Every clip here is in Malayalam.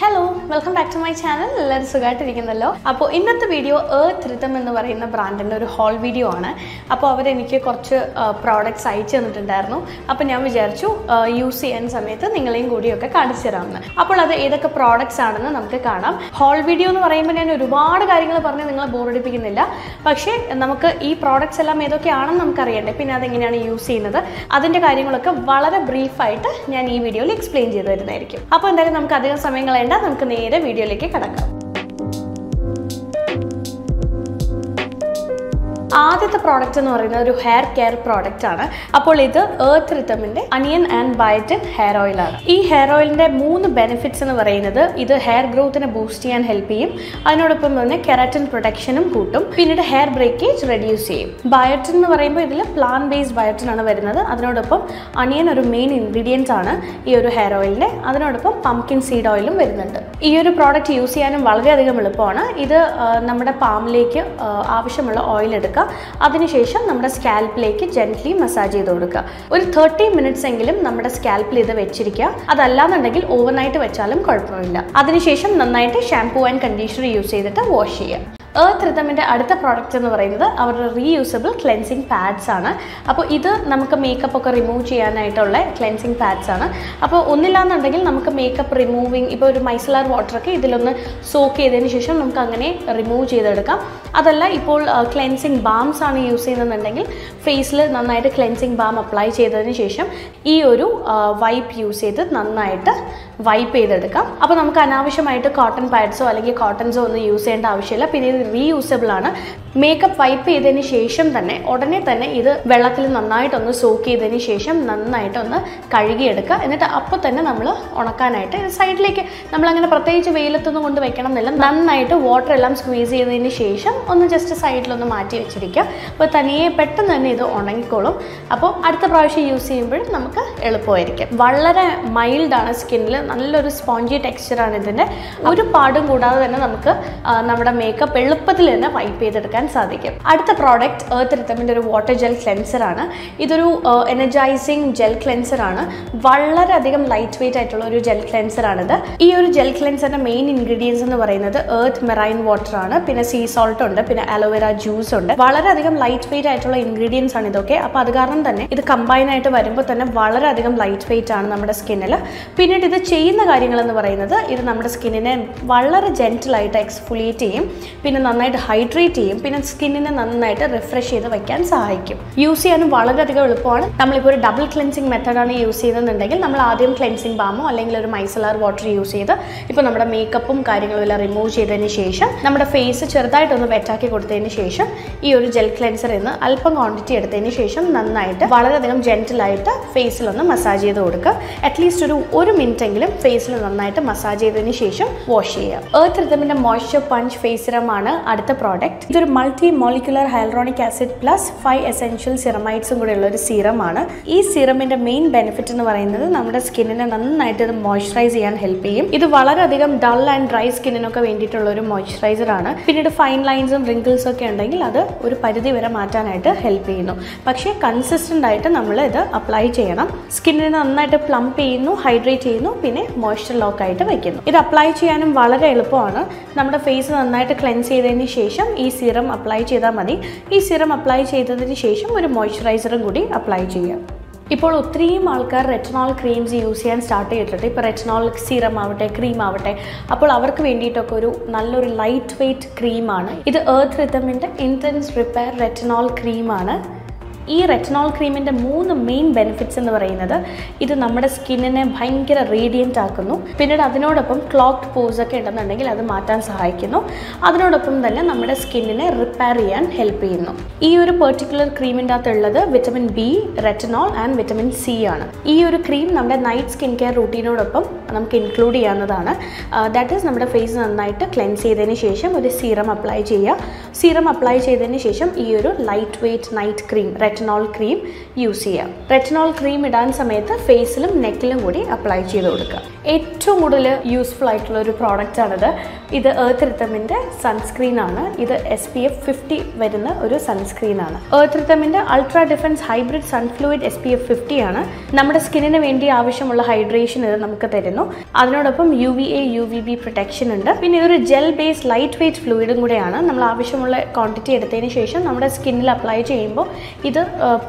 Hello welcome back to my channel എല്ലാവരും സുഖമായിട്ടിരിക്കുന്നല്ലോ? അപ്പോൾ ഇന്നത്തെ വീഡിയോ ഏർത്ത് റിതം എന്ന് പറയുന്ന ബ്രാൻഡിന്റെ ഒരു ഹോൾ വീഡിയോ ആണ്. അപ്പോൾ അവരെനിക്ക് കുറച്ച് പ്രോഡക്റ്റ്സ് അയച്ചു തന്നിട്ടുണ്ടായിരുന്നു. അപ്പോൾ ഞാൻ വിചാരിച്ചു യൂസ് ചെയ്യാൻ സമയത്ത് നിങ്ങളെയും കൂടിയൊക്കെ കാണിച്ചു തരാമെന്ന്. അപ്പോൾ അത് ഏതൊക്കെ പ്രോഡക്റ്റ്സ് ആണെന്ന് നമുക്ക് കാണാം. ഹോൾ വീഡിയോ എന്ന് പറയുമ്പോൾ ഞാൻ ഒരുപാട് കാര്യങ്ങൾ പറഞ്ഞ് നിങ്ങളെ ബോറടിപ്പിക്കുന്നില്ല പക്ഷേ നമുക്ക് ഈ പ്രോഡക്റ്റ്സ് എല്ലാം ഏതൊക്കെയാണെന്ന് നമുക്കറിയണ്ടേ? പിന്നെ അതെങ്ങനെയാണ് യൂസ് ചെയ്യുന്നത്? അതിന്റെ കാര്യങ്ങളൊക്കെ വളരെ ബ്രീഫായിട്ട് ഞാൻ ഈ വീഡിയോയിൽ എക്സ്പ്ലെയിൻ ചെയ്തു തരുന്നതായിരിക്കും. അപ്പോൾ എന്തായാലും നമുക്ക് അധികം സമയം കളയേണ്ട നമുക്ക് നേരെ വീഡിയോയിലേക്ക് കടക്കാം. ആദ്യത്തെ പ്രോഡക്റ്റ് എന്ന് പറയുന്നത് ഒരു ഹെയർ കെയർ പ്രോഡക്റ്റ് ആണ്. അപ്പോൾ ഇത് ഏർത്ത് റിത്തമിന്റെ അനിയൻ ആൻഡ് ബയറ്റൻ ഹെയർ ഓയിൽ ആണ്. ഈ ഹെയർ ഓയിലിന്റെ മൂന്ന് ബെനിഫിറ്റ്സ് എന്ന് പറയുന്നത് ഇത് ഹെയർ ഗ്രോത്തിനെ ബൂസ്റ്റ് ചെയ്യാൻ ഹെൽപ്പ് ചെയ്യും. അതിനോടൊപ്പം തന്നെ കെരാറ്റിൻ പ്രൊട്ടക്ഷനും കൂട്ടും. പിന്നീട് ഹെയർ ബ്രേക്കേജ് റെഡ്യൂസ് ചെയ്യും. ബയോട്ടിൻ എന്ന് പറയുമ്പോൾ ഇതിൽ പ്ലാൻ ബേസ്ഡ് ബയോട്ടിൻ ആണ് വരുന്നത്. അതിനോടൊപ്പം അനിയൻ ഒരു മെയിൻ ഇൻഗ്രീഡിയൻസ് ആണ് ഈ ഒരു ഹെയർ ഓയിലിന്റെ അതിനോടൊപ്പം പംകിൻ സീഡ് ഓയിലും വരുന്നുണ്ട്. ഈ ഒരു പ്രോഡക്റ്റ് യൂസ് ചെയ്യാനും വളരെയധികം എളുപ്പമാണ്. ഇത് നമ്മുടെ പാമിലേക്ക് ആവശ്യമുള്ള ഓയിൽ എടുക്കുക. അതിനുശേഷം നമ്മുടെ സ്കാൽപ്പിലേക്ക് ജെന്റ്ലി മസാജ് ചെയ്ത് കൊടുക്കുക. ഒരു തേർട്ടി മിനിറ്റ്സ് എങ്കിലും നമ്മുടെ സ്കാൽപ്പിൽ ഇത് വെച്ചിരിക്കുക. അതല്ലാന്നുണ്ടെങ്കിൽ ഓവർനൈറ്റ് വെച്ചാലും കുഴപ്പമില്ല. അതിനുശേഷം നന്നായിട്ട് ഷാംപൂ ആൻഡ് കണ്ടീഷണർ യൂസ് ചെയ്തിട്ട് വാഷ് ചെയ്യുക. ഏർത്ത് റിതമിന്റെ അടുത്ത പ്രോഡക്റ്റ് എന്ന് പറയുന്നത് അവരുടെ റീയൂസബിൾ ക്ലെൻസിങ് പാഡ്സ് ആണ്. അപ്പോൾ ഇത് നമുക്ക് മേക്കപ്പ് ഒക്കെ റിമൂവ് ചെയ്യാനായിട്ടുള്ള ക്ലെൻസിങ് പാഡ്സ് ആണ്. അപ്പോൾ ഒന്നില്ലാന്നുണ്ടെങ്കിൽ നമുക്ക് മേക്കപ്പ് റിമൂവിങ് ഇപ്പോൾ ഒരു മൈസലാർ വാട്ടറൊക്കെ ഇതിലൊന്ന് സോക്ക് ചെയ്തതിന് ശേഷം നമുക്ക് അങ്ങനെ റിമൂവ് ചെയ്തെടുക്കാം. അതല്ല ഇപ്പോൾ ക്ലെൻസിങ് ബാംസ് ആണ് യൂസ് ചെയ്യുന്നതെന്നുണ്ടെങ്കിൽ ഫേസിൽ നന്നായിട്ട് ക്ലെൻസിങ് ബാം അപ്ലൈ ചെയ്തതിന് ശേഷം ഈ ഒരു വൈപ്പ് യൂസ് ചെയ്ത് നന്നായിട്ട് വൈപ്പ് ചെയ്തെടുക്കാം. അപ്പോൾ നമുക്ക് അനാവശ്യമായിട്ട് കോട്ടൺ പാഡ്സോ അല്ലെങ്കിൽ കോട്ടൺസോ ഒന്നും യൂസ് ചെയ്യേണ്ട ആവശ്യമില്ല. പിന്നെ ഇത് റീയൂസബിൾ ആണ്. മേക്കപ്പ് വൈപ്പ് ചെയ്തതിന് ശേഷം തന്നെ ഉടനെ തന്നെ ഇത് വെള്ളത്തിൽ നന്നായിട്ടൊന്ന് സോക്ക് ചെയ്തതിന് ശേഷം നന്നായിട്ടൊന്ന് കഴുകിയെടുക്കുക. എന്നിട്ട് അപ്പോൾ തന്നെ നമ്മൾ ഉണക്കാനായിട്ട് സൈഡിലേക്ക് നമ്മളങ്ങനെ പ്രത്യേകിച്ച് വെയിലത്തൊന്നും കൊണ്ട് വെക്കണം എന്നില്ല നന്നായിട്ട് വാട്ടർ എല്ലാം സ്ക്വീസ് ചെയ്തതിന് ശേഷം ഒന്ന് ജസ്റ്റ് സൈഡിലൊന്ന് മാറ്റി വെച്ചിരിക്കുക. അപ്പോൾ തനിയെ പെട്ടെന്ന് തന്നെ ഇത് ഉണങ്ങിക്കോളും. അപ്പോൾ അടുത്ത പ്രാവശ്യം യൂസ് ചെയ്യുമ്പോഴും നമുക്ക് എളുപ്പമായിരിക്കും. വളരെ മൈൽഡാണ് സ്കിന്നിൽ നല്ലൊരു സ്പോഞ്ചി ടെക്സ്ചറാണ് ഇതിന്റെ. ഒരു പാടും കൂടാതെ തന്നെ നമുക്ക് നമ്മുടെ മേക്കപ്പ് എളുപ്പത്തിൽ തന്നെ വൈപ്പ് ചെയ്തെടുക്കാൻ സാധിക്കും. അടുത്ത പ്രോഡക്റ്റ് ഏർത്ത് റിത്തമിന്റെ ഒരു വാട്ടർ ജെൽ ക്ലെൻസർ ആണ്. ഇതൊരു എനർജൈസിങ് ജെൽ ക്ലെൻസർ ആണ്. വളരെയധികം ലൈറ്റ് വെയിറ്റ് ആയിട്ടുള്ള ഒരു ജെൽ ക്ലെൻസർ ആണിത്. ഈ ഒരു ജെൽ ക്ലെൻസറിന്റെ മെയിൻ ഇൻഗ്രീഡിയൻസ് എന്ന് പറയുന്നത് ഏർത്ത് മെറൈൻ വാട്ടർ ആണ്. പിന്നെ സീ സോൾട്ട് ഉണ്ട് പിന്നെ അലോവേര ജ്യൂസ് ഉണ്ട്. വളരെയധികം ലൈറ്റ് വെയിറ്റ് ആയിട്ടുള്ള ഇൻഗ്രീഡിയൻസ് ആണ് ഇതൊക്കെ. അപ്പോൾ അത് കാരണം തന്നെ ഇത് കമ്പൈൻ ആയിട്ട് വരുമ്പോൾ തന്നെ വളരെയധികം ലൈറ്റ് വെയിറ്റ് ആണ് നമ്മുടെ സ്കിന്നിൽ പിന്നീട് ഇത് ചെയ്യുന്ന കാര്യങ്ങളെന്ന് പറയുന്നത് ഇത് നമ്മുടെ സ്കിന്നിനെ വളരെ ജെന്റിലായിട്ട് എക്സ്ഫുലിയേറ്റ് ചെയ്യും പിന്നെ നന്നായിട്ട് ഹൈഡ്രേറ്റ് ചെയ്യും പിന്നെ സ്കിന്നിനെ നന്നായിട്ട് റിഫ്രഷ് ചെയ്ത് വയ്ക്കാൻ സഹായിക്കും. യൂസ് ചെയ്യാനും വളരെയധികം എളുപ്പമാണ്. നമ്മളിപ്പോൾ ഒരു ഡബിൾ ക്ലെൻസിങ് മെത്തഡാണ് യൂസ് ചെയ്യുന്നതെന്നുണ്ടെങ്കിൽ നമ്മൾ ആദ്യം ക്ലെൻസിങ് ബാമോ അല്ലെങ്കിൽ ഒരു മൈസലാർ വാട്ടർ യൂസ് ചെയ്ത് ഇപ്പോൾ നമ്മുടെ മേക്കപ്പും കാര്യങ്ങളും എല്ലാം റിമൂവ് ചെയ്തതിന് ശേഷം നമ്മുടെ ഫേസ് ചെറുതായിട്ടൊന്ന് വെറ്റാക്കി കൊടുത്തതിന് ശേഷം ഈ ഒരു ജെൽ ക്ലെൻസർ എന്ന് അല്പം ക്വാണ്ടിറ്റി എടുത്തതിന് ശേഷം നന്നായിട്ട് വളരെയധികം ജെന്റിലായിട്ട് ഫേസിലൊന്ന് മസാജ് ചെയ്ത് കൊടുക്കുക. അറ്റ്ലീസ്റ്റ് ഒരു ഒരു മിനിറ്റ് എങ്കിലും ഫേസിൽ നന്നായിട്ട് മസാജ് ചെയ്തതിന് ശേഷം വാഷ് ചെയ്യുക. ഏർത്ത് റിതമിന്റെ മോയ്സ്ചർ പഞ്ച് ഫേസ് ആണ് അടുത്ത പ്രോഡക്റ്റ് ഇതൊരു multi molecular hyaluronic acid plus five essential സിറമൈറ്റ്സും കൂടെ ഉള്ള ഒരു സീറമാണ് ഈ സീറമിന്റെ മെയിൻ ബെനിഫിറ്റ് എന്ന് പറയുന്നത് നമ്മുടെ സ്കിന്നിനെ നന്നായിട്ട് ഇത് മോയ്സ്ചറൈസ് ചെയ്യാൻ ഹെൽപ്പ് ചെയ്യും. ഇത് വളരെയധികം ഡൾ ആൻഡ് ഡ്രൈ സ്കിന്നിനൊക്കെ വേണ്ടിയിട്ടുള്ള ഒരു മോയ്സ്ചറൈസർ ആണ്. പിന്നീട് ഫൈൻ ലൈൻസും റിങ്കിൾസും ഒക്കെ ഉണ്ടെങ്കിൽ അത് ഒരു പരിധി വരെ മാറ്റാനായിട്ട് ഹെൽപ്പ് ചെയ്യുന്നു. പക്ഷേ കൺസിസ്റ്റന്റ് ആയിട്ട് നമ്മൾ ഇത് അപ്ലൈ ചെയ്യണം. സ്കിന്നിനെ നന്നായിട്ട് പ്ലംപ് ചെയ്യുന്നു ഹൈഡ്രേറ്റ് ചെയ്യുന്നു പിന്നെ മോയ്സ്ചർ ലോക്ക് ആയിട്ട് വെക്കുന്നു. ഇത് അപ്ലൈ ചെയ്യാനും വളരെ എളുപ്പമാണ്. നമ്മുടെ ഫേസ് നന്നായിട്ട് ക്ലെൻസ് ചെയ്തതിന് ശേഷം ഈ സിറം അപ്ലൈ ചെയ്താൽ മതി. ഈ സിറം അപ്ലൈ ചെയ്തതിന് ശേഷം ഒരു മോയ്സ്ചറൈസറും കൂടി അപ്ലൈ ചെയ്യാം. ഇപ്പോൾ ഒത്തിരിയും ആൾക്കാർ റെറ്റനോൾ ക്രീംസ് യൂസ് ചെയ്യാൻ സ്റ്റാർട്ട് ചെയ്തിട്ടുണ്ട്. ഇപ്പോൾ റെറ്റനോൾ സീറം ആവട്ടെ ക്രീം ആവട്ടെ. അപ്പോൾ അവർക്ക് വേണ്ടിയിട്ടൊക്കെ ഒരു നല്ലൊരു ലൈറ്റ് വെയ്റ്റ് ക്രീമാണ് ഇത് ഏർത്ത് റിതമിന്റെ ഇന്റൻസ് റിപ്പയർ റെറ്റനോൾ ക്രീമാണ് ഈ റെറ്റനോൾ ക്രീമിന്റെ മൂന്ന് മെയിൻ ബെനിഫിറ്റ്സ് എന്ന് പറയുന്നത് ഇത് നമ്മുടെ സ്കിന്നിനെ ഭയങ്കര റേഡിയന്റ് ആക്കുന്നു. പിന്നീട് അതിനോടൊപ്പം ക്ലോക്ക്ഡ് പോസ് ഒക്കെ ഉണ്ടെന്നുണ്ടെങ്കിൽ അത് മാറ്റാൻ സഹായിക്കുന്നു. അതിനോടൊപ്പം തന്നെ നമ്മുടെ സ്കിന്നിനെ റിപ്പയർ ചെയ്യാൻ ഹെൽപ്പ് ചെയ്യുന്നു. ഈ ഒരു പെർട്ടിക്കുലർ ക്രീമിന്റെ അകത്തുള്ളത് vitamin B retinol and vitamin C ആണ്. ഈ ഒരു ക്രീം നമ്മുടെ നൈറ്റ് സ്കിൻ കെയർ റൂട്ടീനോടൊപ്പം നമുക്ക് ഇൻക്ലൂഡ് ചെയ്യാവുന്നതാണ്. ദാറ്റ് ഈസ് നമ്മുടെ ഫേസ് നന്നായിട്ട് ക്ലെൻസ് ചെയ്തതിന് ശേഷം ഒരു സീറം അപ്ലൈ ചെയ്യുക. സീറം അപ്ലൈ ചെയ്തതിന് ശേഷം ഈ ഒരു light weight night cream retinol cream use ചെയ്യാം റെറ്റനോൾ ക്രീം ഇടാൻ സമയത്ത് ഫേസിലും നെക്കിലും കൂടി അപ്ലൈ ചെയ്ത് കൊടുക്കുക. ഏറ്റവും കൂടുതൽ യൂസ്ഫുൾ ആയിട്ടുള്ള ഒരു പ്രോഡക്റ്റ് ആണിത്. ഇത് ഏർത്ത് റിത്തമിന്റെ സൺസ്ക്രീൻ ആണ്. ഇത് എസ് പി എഫ് ഫിഫ്റ്റി വരുന്ന ഒരു സൺസ്ക്രീൻ ആണ്. Earth റിത്തമിന്റെ ultra defence hybrid sun fluid S P F fifty ആണ്. നമ്മുടെ സ്കിന്നിന് വേണ്ടി ആവശ്യമുള്ള ഹൈഡ്രേഷൻ ഇത് നമുക്ക് തരുന്നു. അതിനോടൊപ്പം U V A U V B protection ഉണ്ട്. പിന്നെ ഇതൊരു ജെൽ ബേസ് ലൈറ്റ് വെയ്റ്റ് ഫ്ലൂയിഡും കൂടെയാണ് നമ്മൾ ആവശ്യമുള്ള ക്വാണ്ടിറ്റി എടുത്തതിന് ശേഷം നമ്മുടെ സ്കിന്നിൽ അപ്ലൈ ചെയ്യുമ്പോൾ ഇത്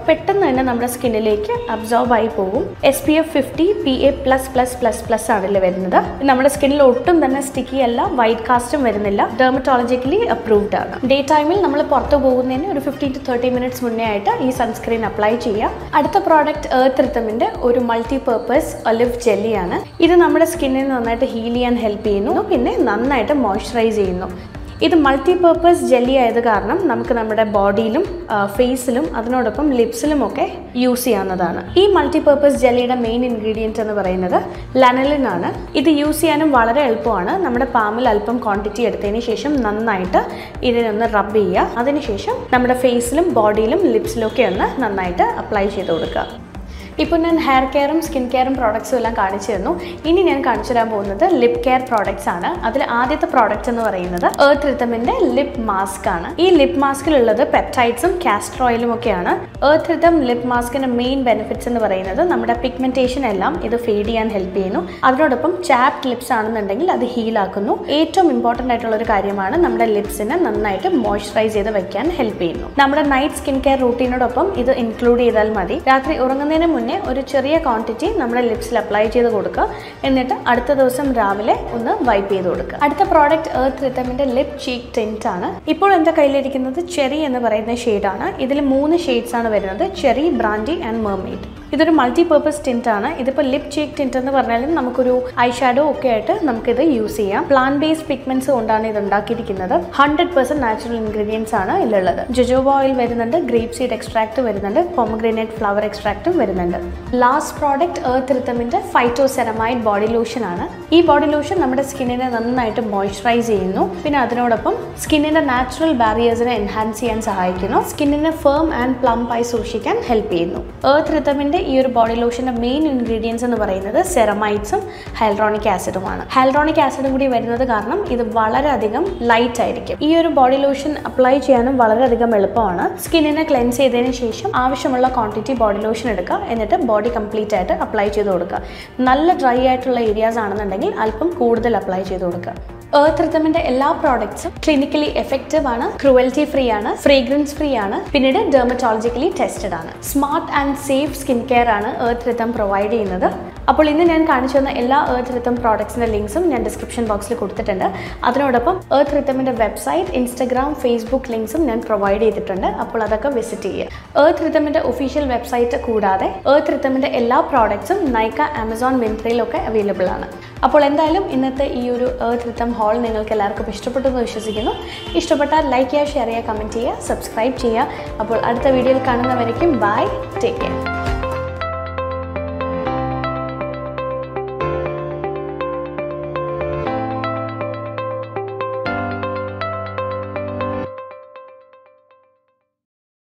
പെട്ടെന്ന് തന്നെ നമ്മുടെ സ്കിന്നിലേക്ക് അബ്സോർബ് ആയി പോകും. S P F fifty P A plus plus plus plus ആണല്ലോ വരുന്നത്. നമ്മുടെ സ്കിന്നിൽ ഒട്ടും തന്നെ സ്റ്റിക്കി അല്ല വൈറ്റ് കാസ്റ്റും വരുന്നില്ല. ഡെർമറ്റോളജിക്കലി അപ്രൂവ്ഡ് ആണ്. ഡേ ടൈമിൽ നമ്മൾ പുറത്തു പോകുന്നതിന് ഒരു ഫിഫ്റ്റീൻ ടു തേർട്ടി മിനിറ്റ്സ് മുന്നേ ആയിട്ട് ഈ സൺസ്ക്രീൻ അപ്ലൈ ചെയ്യാം. അടുത്ത പ്രോഡക്റ്റ് എർത്ത് റിത്തമിന്റെ ഒരു മൾട്ടി പേർപ്പസ് ഒലിവ് ജെല്ലിയാണ് ഇത് നമ്മുടെ സ്കിന്നിനെ നന്നായിട്ട് ഹീൽ ചെയ്യാൻ ഹെൽപ്പ് ചെയ്യുന്നു. പിന്നെ നന്നായിട്ട് മോയ്സ്ചറൈസ് ചെയ്യുന്നു. ഇത് മൾട്ടി പർപ്പസ് ജെല്ലി ആയത് കാരണം നമുക്ക് നമ്മുടെ ബോഡിയിലും ഫേസിലും അതിനോടൊപ്പം ലിപ്സിലും ഒക്കെ യൂസ് ചെയ്യാവുന്നതാണ്. ഈ മൾട്ടി പർപ്പസ് ജെല്ലിയുടെ മെയിൻ ഇൻഗ്രീഡിയന്റ് എന്ന് പറയുന്നത് ലനലിൻ ആണ്. ഇത് യൂസ് ചെയ്യാനും വളരെ എളുപ്പമാണ്. നമ്മുടെ പാമിൽ അല്പം ക്വാണ്ടിറ്റി എടുത്തതിന് ശേഷം നന്നായിട്ട് ഇതിനൊന്ന് റബ്ബ് ചെയ്യുക. അതിനുശേഷം നമ്മുടെ ഫേസിലും ബോഡിയിലും ലിപ്സിലും ഒക്കെ ഒന്ന് നന്നായിട്ട് അപ്ലൈ ചെയ്ത് കൊടുക്കുക. ഇപ്പോൾ ഞാൻ ഹെയർ കെയറും സ്കിൻ കെയറും പ്രോഡക്ട്സും എല്ലാം കാണിച്ചു തന്നു. ഇനി ഞാൻ കാണിച്ചു തരാൻ പോകുന്നത് ലിപ് കെയർ പ്രോഡക്ട്സ് ആണ്. അതിൽ ആദ്യത്തെ പ്രോഡക്റ്റ് എന്ന് പറയുന്നത് എർത്ത് റിത്തമിന്റെ ലിപ് മാസ്ക് ആണ്. ഈ ലിപ് മാസ്കിലുള്ളത് പെപ്റ്റൈഡ്സും കാസ്റ്റർ ഓയിലും ഒക്കെയാണ്. എർത്ത് റിതം ലിപ് മാസ്കിന്റെ മെയിൻ ബെനിഫിറ്റ്സ് എന്ന് പറയുന്നത് നമ്മുടെ പിഗ്മെന്റേഷൻ എല്ലാം ഇത് ഫീഡ് ചെയ്യാൻ ഹെൽപ്പ് ചെയ്യുന്നു. അതിനോടൊപ്പം ചാപ്ഡ് ലിപ്സ് ആണെന്നുണ്ടെങ്കിൽ അത് ഹീൽ ആക്കുന്നു. ഏറ്റവും ഇമ്പോർട്ടന്റ് ആയിട്ടുള്ള ഒരു കാര്യമാണ് നമ്മുടെ ലിപ്സിനെ നന്നായിട്ട് മോയ്സ്ചറൈസ് ചെയ്ത് വെക്കാൻ ഹെൽപ്പ് ചെയ്യുന്നു. നമ്മുടെ നൈറ്റ് സ്കിൻ കെയർ റൂട്ടീനോടൊപ്പം ഇത് ഇൻക്ലൂഡ് ചെയ്താൽ മതി. രാത്രി ഉറങ്ങുന്നതിന് മുന്നേ ഒരു ചെറിയ ക്വാണ്ടിറ്റി നമ്മുടെ ലിപ്സിൽ അപ്ലൈ ചെയ്ത് കൊടുക്കുക. എന്നിട്ട് അടുത്ത ദിവസം രാവിലെ ഒന്ന് വൈപ്പ് ചെയ്ത് കൊടുക്കുക. അടുത്ത പ്രോഡക്റ്റ് എർത്ത് റിത്തമിന്റെ ലിപ് ചീക്ക് ടിന്റ് ആണ്. ഇപ്പോൾ എന്റെ കയ്യിലിരിക്കുന്നത്? ചെറി എന്ന് പറയുന്ന ഷെയ്ഡാണ് ഇതിൽ മൂന്ന് ഷെയ്ഡ്സ് ആണ് വരുന്നത്. ചെറി ബ്രാൻഡി ആൻഡ് മെർമെയ്ഡ് ഇതൊരു മൾട്ടി പർപ്പസ് ടിന്റ് ആണ്. ഇതിപ്പോൾ ലിപ് ചീക്ക് ടിന്റ് എന്ന് പറഞ്ഞാലും നമുക്കൊരു ഐ ഷാഡോ ഒക്കെ ആയിട്ട് നമുക്കിത് യൂസ് ചെയ്യാം. പ്ലാൻ ബേസ്ഡ് പിഗ്മെന്റ്സ് കൊണ്ടാണ് ഇത് ഉണ്ടാക്കിയിരിക്കുന്നത്. ഹൺഡ്രഡ് പെർസെന്റ് നാച്ചുറൽ ഇൻഗ്രീഡിയൻസ് ആണ് ഇതിലുള്ളത്. ജൊജോബ ഓയിൽ വരുന്നുണ്ട് ഗ്രേപ്പ് സീഡ് എക്സ്ട്രാക്ട് വരുന്നുണ്ട് പൊമഗ്രനേറ്റ് ഫ്ലവർ എക്സ്ട്രാക്റ്റും വരുന്നുണ്ട്. ലാസ്റ്റ് പ്രോഡക്റ്റ് എർത്ത് റിത്തമിന്റെ ഫൈറ്റോ സെറമൈഡ് ബോഡി ലോഷൻ ആണ്. ഈ ബോഡി ലോഷൻ നമ്മുടെ സ്കിന്നിനെ നന്നായിട്ട് മോയ്സ്ചറൈസ് ചെയ്യുന്നു. പിന്നെ അതിനോടൊപ്പം സ്കിന്നിന്റെ നാച്ചുറൽ ബാരിയേഴ്സിനെ എൻഹാൻസ് ചെയ്യാൻ സഹായിക്കുന്നു. സ്കിന്നിനെ ഫേം ആൻഡ് ആയി സൂക്ഷിക്കാൻ ഹെൽപ്പ് ചെയ്യുന്നു. എർത്ത് റിത്തമിന്റെ ഈ ഒരു ബോഡി ലോഷന്റെ മെയിൻ ഇൻഗ്രീഡിയൻസ് എന്ന് പറയുന്നത് സെറമൈറ്റ്സും ഹൈൽറോണിക് ആസിഡുമാണ് ഹൈൽറോണിക് ആസിഡും കൂടി വരുന്നത് കാരണം ഇത് വളരെയധികം ലൈറ്റ് ആയിരിക്കും. ഈ ഒരു ബോഡി ലോഷൻ അപ്ലൈ ചെയ്യാനും വളരെയധികം എളുപ്പമാണ്. സ്കിന്നിനെ ക്ലെൻസ് ചെയ്തതിന് ശേഷം ആവശ്യമുള്ള ക്വാണ്ടിറ്റി ബോഡി ലോഷൻ എടുക്കുക. എന്നിട്ട് ബോഡി കംപ്ലീറ്റ് ആയിട്ട് അപ്ലൈ ചെയ്ത് കൊടുക്കുക. നല്ല ഡ്രൈ ആയിട്ടുള്ള ഏരിയാസ് ആണെന്നുണ്ടെങ്കിൽ അല്പം കൂടുതൽ അപ്ലൈ ചെയ്ത് കൊടുക്കുക. എർത്ത് റിതമിന്റെ എല്ലാ പ്രോഡക്ട്സും ക്ലിനിക്കലി എഫക്റ്റീവ് ആണ് ക്രുവൽറ്റി ഫ്രീ ആണ് ഫ്രീഗ്രൻസ് ഫ്രീ ആണ് പിന്നീട് ഡെർമറ്റോളജിക്കലി ടെസ്റ്റഡ് ആണ്. Smart and safe skin care ആണ് എർത്ത് റിതം പ്രൊവൈഡ് ചെയ്യുന്നത്. അപ്പോൾ ഇന്ന് ഞാൻ കാണിച്ചു തന്ന എല്ലാ ഏർത്ത് റിത്തം പ്രോഡക്ട്സിന്റെ ലിങ്ക്സും ഞാൻ ഡിസ്ക്രിപ്ഷൻ ബോക്സിൽ കൊടുത്തിട്ടുണ്ട്. അതിനോടൊപ്പം ഏർത്ത് റിത്തമിന്റെ വെബ്സൈറ്റ് ഇൻസ്റ്റഗ്രാം ഫേസ്ബുക്ക് ലിങ്ക്സും ഞാൻ പ്രൊവൈഡ് ചെയ്തിട്ടുണ്ട്. അപ്പോൾ അതൊക്കെ വിസിറ്റ് ചെയ്യുക. ഏർത്ത് റിത്തമിന്റെ ഒഫീഷ്യൽ വെബ്സൈറ്റ് കൂടാതെ ഏർത്ത് റിത്തമിന്റെ എല്ലാ പ്രോഡക്ട്സും നൈക്ക ആമസോൺ മിന്ത്രയിലൊക്കെ അവൈലബിൾ ആണ്. അപ്പോൾ എന്തായാലും ഇന്നത്തെ ഈ ഒരു ഏർത്ത് റിത്തം ഹാൾ നിങ്ങൾക്ക് എല്ലാവർക്കും ഇഷ്ടപ്പെട്ടു എന്ന് വിശ്വസിക്കുന്നു. ഇഷ്ടപ്പെട്ടാൽ ലൈക്ക് ചെയ്യുക ഷെയർ ചെയ്യുക കമന്റ് ചെയ്യുക സബ്സ്ക്രൈബ് ചെയ്യുക. അപ്പോൾ അടുത്ത വീഡിയോയിൽ കാണുന്നവരേക്കും ബൈ ടേക്ക് കെയർ